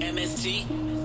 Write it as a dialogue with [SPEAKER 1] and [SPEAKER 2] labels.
[SPEAKER 1] MST